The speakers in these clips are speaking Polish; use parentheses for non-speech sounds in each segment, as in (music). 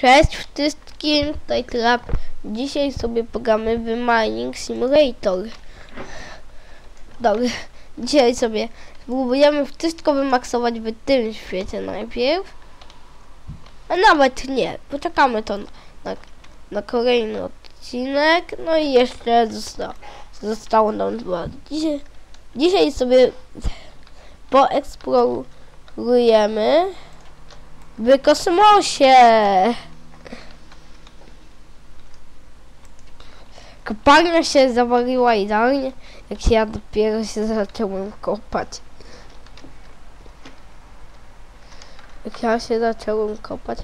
Cześć wszystkim, tutaj Trap. Dzisiaj sobie pogramy w Mining Simulator. Dobra, dzisiaj sobie spróbujemy wszystko wymaksować w tym świecie najpierw. A nawet nie, poczekamy to na, na, na kolejny odcinek. No i jeszcze zosta, zostało nam dwa. Dzisiaj, dzisiaj sobie poeksplorujemy w kosmosie. Kopalnia się zawaliła idealnie, jak ja dopiero się zacząłem kopać. Jak ja się zacząłem kopać.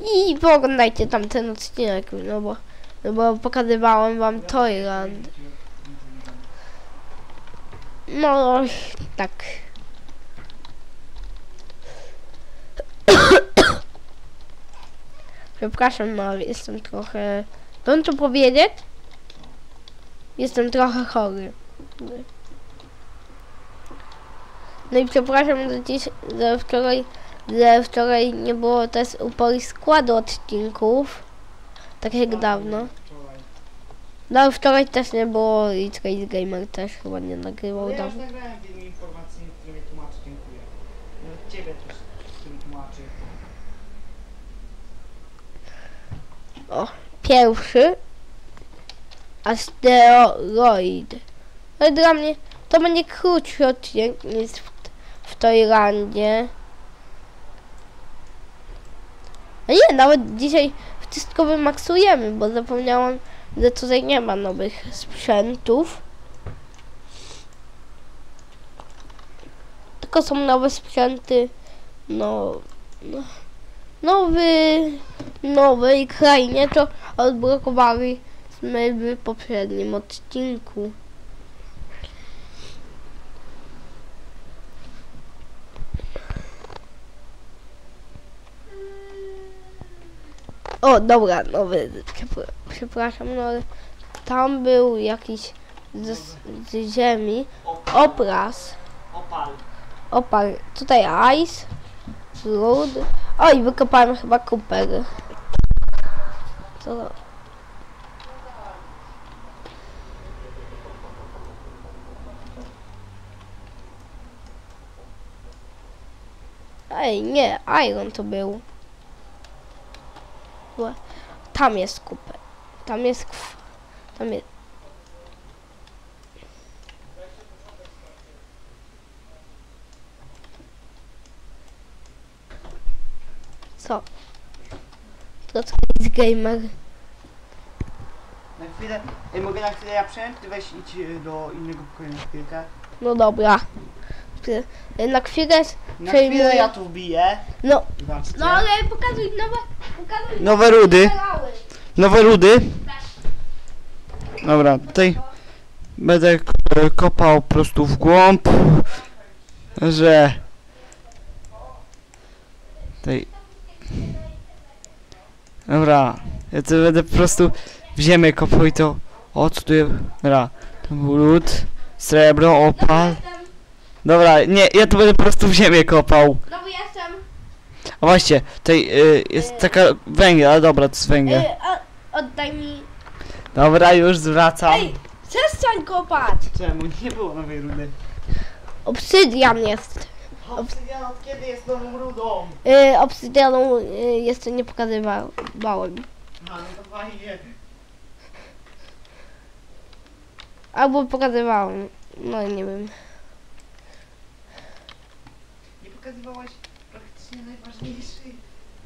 I pooglądajcie tamten odcinek, no bo, no bo pokazywałem wam Toyland. No, tak. (coughs) Przepraszam, no ale jestem trochę... Mam to powiedzieć? Jestem trochę chory. No i przepraszam, że, dziś, że wczoraj że wczoraj nie było też upori składu odcinków. Tak jak dawno. No wczoraj też nie było i Trace Gamer też chyba nie nagrywał Ale ja już dawno. nagrałem wiele informacji, które mnie tłumaczy, dziękuję. Nawet ciebie też, który tłumaczy. O, pierwszy. Asteroid. Ale dla mnie to będzie krótszy odcinek niż w, w Tajlandzie. A nie, nawet dzisiaj wszystko wymaksujemy, bo zapomniałam, że tutaj nie ma nowych sprzętów. Tylko są nowe sprzęty, no, no nowy, nowej krainie, to odblokowaliśmy w poprzednim odcinku. O, dobra, nowy, przepra- przepraszam, no ale tam był jakiś z, z ziemi obraz, Opal. opal, tutaj ice, road, oj, wykopałem chyba kuper. Co? Ej, nie, iron to był. Tam jest kuper. Tam jest. Tam jest... Co? To co jest gamer? Na chwilę, ej, mogę na chwilę ja przejąć? Ty weź idź y, do innego pokoju na chwilkę. No dobra. Na chwilę... Na Przejmuję. chwilę ja tu wbiję. No, Zobaczcie. no ale pokazuj nowe... Pokazuj Nowe rudy. strzelały. Nowe rudy. Dobra, tutaj będę k- kopał po prostu w głąb, że tutaj dobra, ja to będę po prostu w ziemię kopał i to o co tu jest, dobra, to był lód, srebro, opal, dobra, nie, ja tu będę po prostu w ziemię kopał, no bo jestem... a właśnie, tutaj y, jest taka węgiel, ale dobra, to jest węgiel, Ej, o, oddaj mi... dobra, już zwracam. Ej, przestań kopać! Czemu? Nie było nowej rudy. Obsydian jest. Obsydian od kiedy jest nową rudą? Yy, obsydianu yy, jeszcze nie pokazywałem. A, no to fajnie. Albo pokazywałem. No nie wiem. Nie pokazywałaś praktycznie najważniejszej.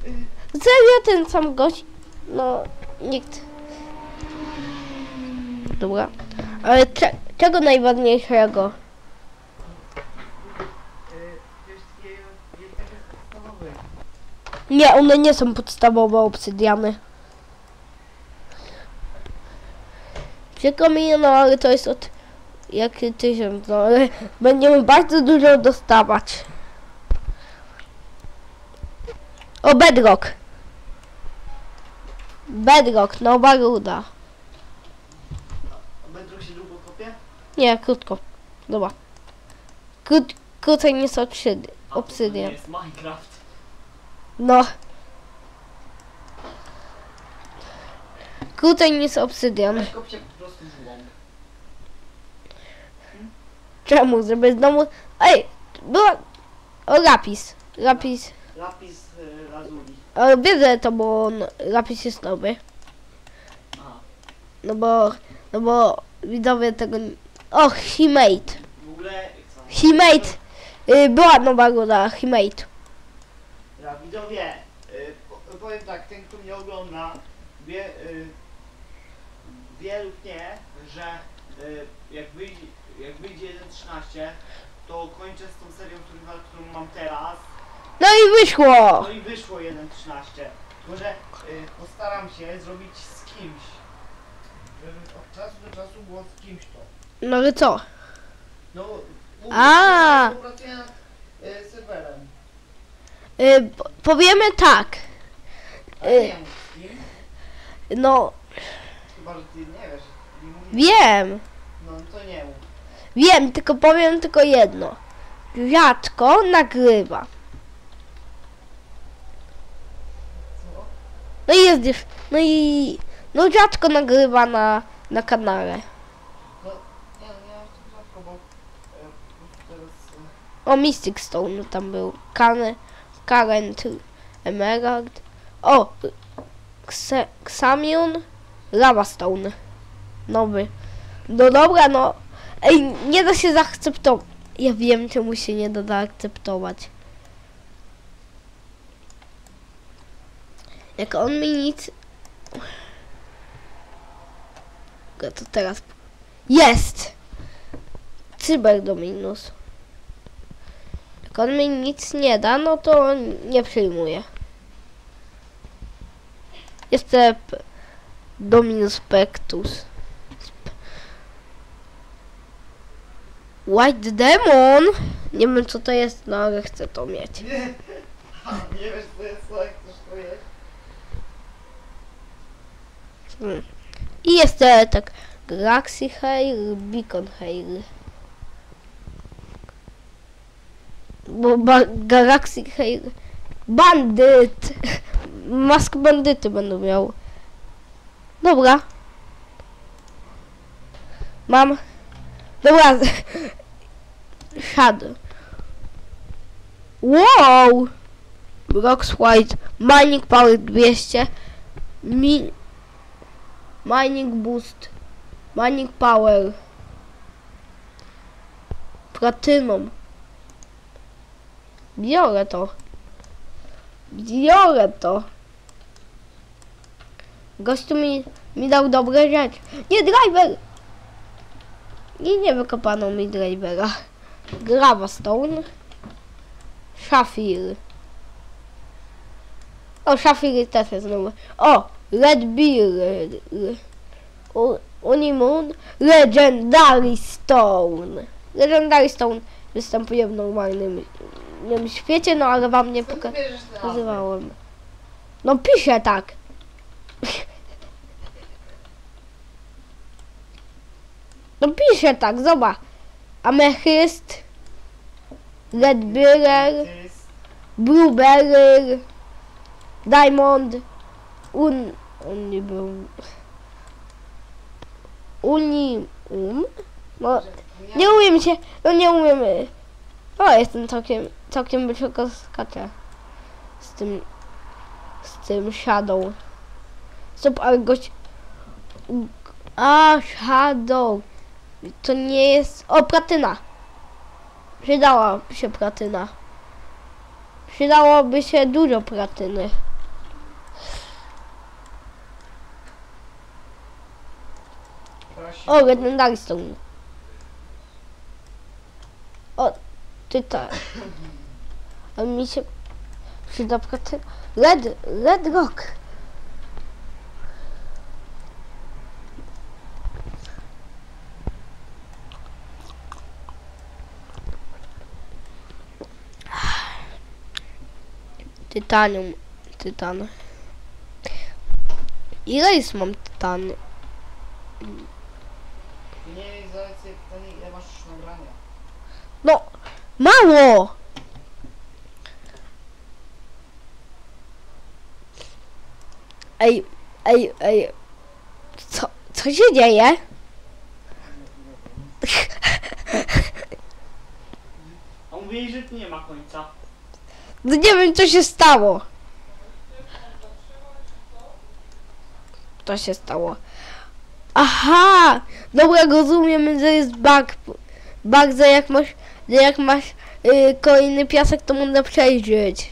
y, Serio ten sam gość? No, nikt. Dobra. Ale cze- czego najważniejszego? Nie, one nie są podstawowe obsydiany. Przykro mi, no ale to jest od jak tysiąc, no ale będziemy bardzo dużo dostawać. O, bedrock. Bedrock, nowa ruda. A Bedrock się długo kopie? Nie, krótko. Dobra. Krót, krócej niż obsydy, A to obsydian. nie jest Minecraft. No. krócej niż obsydian. Kopcie po prostu w łąk. Czemu? Żeby znowu... Ej, była... O, lapis. Lapis. Lapis lazuli. O, wiedzę to, bo on, lapis jest nowy. No bo... No bo widzowie tego... O, he made. W ogóle? He made. Y, była nowa ruda, he made. Ja widzowie, y, po- powiem tak, ten kto mnie ogląda, wie, y, wie lub nie, że y, jak wyjdzie, jak wyjdzie 1.13, to kończę z tą serią którą mam teraz. No i wyszło! No i wyszło 1.13. Tylko, że y, postaram się zrobić z kimś. Żeby od czasu do czasu było z kimś to. No ale co? No, mówię, A. że współpracuję nad y, serwerem. Y, po- powiemy tak. Ale Y. nie wiem z kim. No, Chyba, że ty nie wiesz. Nie mówisz. wiem. No to nie mów. Wiem, tylko powiem tylko jedno. Rzadko nagrywa. No i jest no i, no rzadko nagrywa na, na kanale. No aż tak rzadko, bo e, teraz... O, Mystic Stone tam był. Kane, Current, Emerald. O, Kse, Xamion, Lava Stone. Nowy. No dobra, no. Ej, nie da się zaakceptować. Ja wiem, czemu się nie da zaakceptować. Jak on mi nic... Dobra, To teraz... Jest! Cyber Dominus. Jak on mi nic nie da, no to nie przyjmuję. Jeszcze Dominus Pectus. White Demon? Nie wiem co to jest, no ale chcę to mieć. Nie, (laughs) nie wiesz co jest, co chcesz to jeść? I jeszcze tak Galaxy Hair, Beacon Hair. Bo ba- Galaxy Hair... Bandyt! (laughs) Mask bandyty będę miał. Dobra. Mam. Dobra. (laughs) Shadow. Wow! Rocks White. Mining Power 200. Mi Mining Boost. Mining Power. Platyną. Biorę to. Biorę to. Gościu mi, mi dał dobre rzeczy. Nie, driver! Nie, nie wykopano mi drivera. Grava Stone. Shafir. O, Shafir też jest nowy. O, Red Beer. U- Unimoon. Legendary Stone. Legendary Stone występuje w normalnym normalnym świecie, no ale wam nie pokazywałem. No piszę tak. No piszę tak, zobacz. Amethyst, Red Bearer, Blueberry, Diamond, Un... Był... Unium? No, nie umiem się, no nie umiem. O, jestem całkiem, całkiem wysoko skaczę. Z tym, z tym Shadow. Stop, ale gość... A, Shadow. To nie jest... O, platyna. Przydała się platyna. Przydałoby się dużo platyny. Legendary Stone. O, ty tak. A mi się przyda platyna. Red, Red Rock. Tytanium. Tytan. Ile jest mam tytan? Masz nagrania. No, mało! Ej, ej, ej. Co się dzieje? A mówili, że tu nie ma końca. No nie wiem, co się stało. Co się stało? Aha! Dobra, rozumiem, że jest bug. Bug, że jak masz, że jak masz y, kolejny piasek, to można przejrzeć.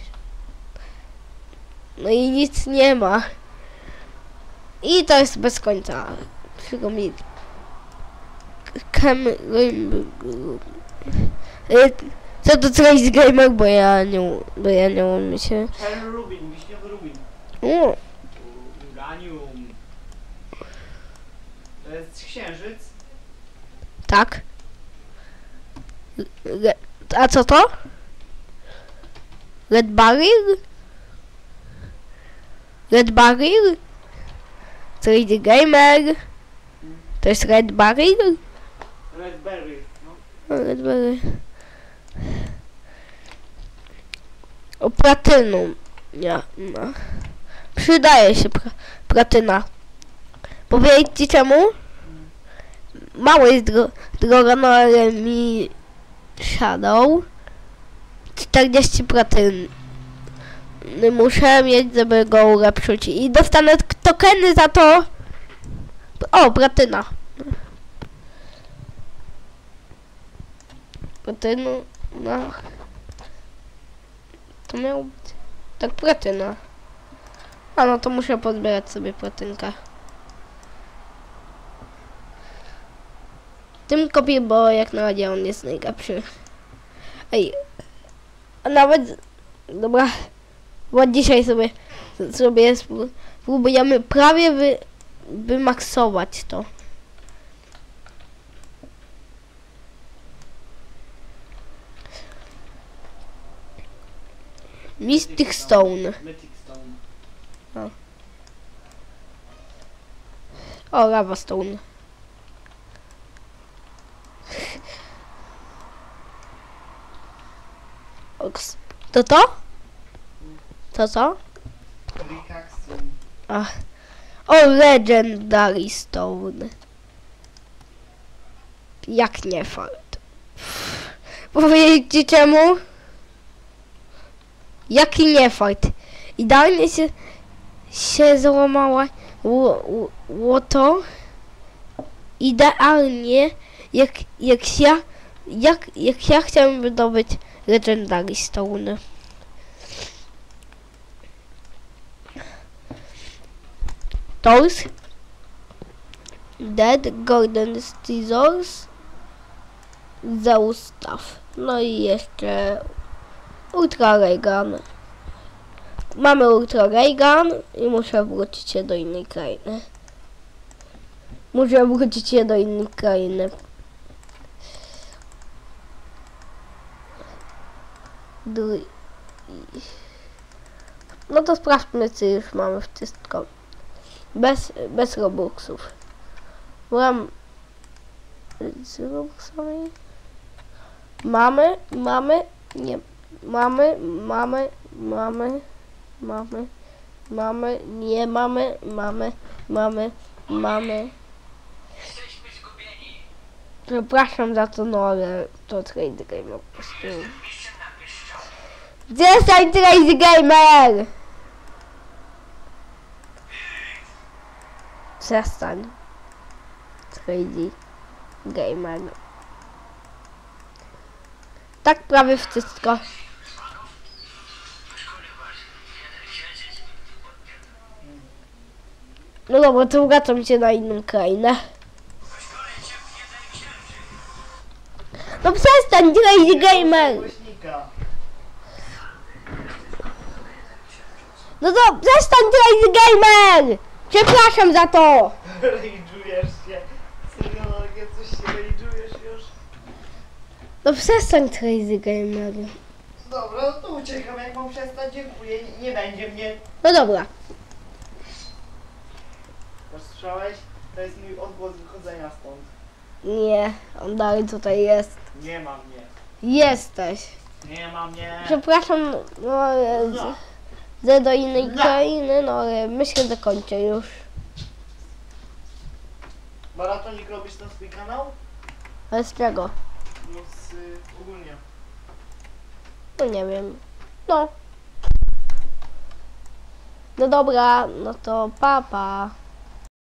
No i nic nie ma. I to jest bez końca. Tylko mi... Kam... y, Co to coś z gamer, bo ja nie, bo ja nie umiem się... Rubin, wiśniowy rubin. O, Uranium. Księżyc. tak. A co to? Red Barrel? Red Barrel? 3D Gamer? To jest Red Barrel? Red berry. No. Red Barrel. O platynum. Nie, no. Przydaje się pra, platyna. Powiedzcie czemu? Mało jest dro, droga, no ale mi Shadow 40 platyny muszę mieć, żeby go ulepszyć i dostanę tokeny za to. O, platyna. Platynu, no. To miał być. Tak, platyna. A no to muszę podbierać sobie platynkę. Tym kopię, bo jak na razie on jest najlepszy. Ej, a nawet, dobra, bo dzisiaj sobie, sobie spró- spróbujemy prawie wy, wymaksować to. Mystic Stone. Stone. O, Lava Stone. Oks. To to? To co? Ach. O, Legendary Stone. Jak nie fart. Powiedzieć czemu? Jaki nie fart. Idealnie się, się ło- łoto. Idealnie jak, jak ja jak, jak ja chciałem wydobyć Legendary Stone. Toys, Dead, Golden Scissors, Zeus Staff. No i jeszcze Ultra Raygun. Mamy Ultra Raygun i muszę wrócić się do innej krainy. Muszę wrócić się do innej krainy. No to sprawdźmy, czy już mamy wszystko. Bez, bez Robuxów. Mam z Robuxami. Mamy, mamy, nie, mamy, mamy, mamy, mamy, mamy, nie mamy, mamy, mamy, mamy. Jesteśmy zgubieni. Przepraszam za to, no ale to trade game po prostu. Przestań trade gamer! Przestań. Trade gamer. Tak prawie wszystko. No dobra, to wracam się na inną krainę. Cię. No przestań, trade gamer! No to przestań, trade gamer! Przepraszam za to! Rage'ujesz się. Serio, jak coś się rage'ujesz już. No przestań, trade gamer. Dobra, no to uciekam, jak mam przestać, dziękuję, nie, nie będzie mnie. No dobra. Słyszałeś? To jest mój odgłos wychodzenia stąd. Nie, on dalej tutaj jest. Nie ma mnie. Jesteś. Nie ma mnie. Przepraszam, no No. Ze do innej No. krainy, no ale myślę, że kończę już. Maratonik robisz ten swój kanał? Ale z czego? No z y, ogólnie. No nie wiem. No. No dobra, no to papa. Pa.